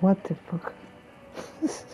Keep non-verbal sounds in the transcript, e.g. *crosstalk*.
What the fuck? *laughs*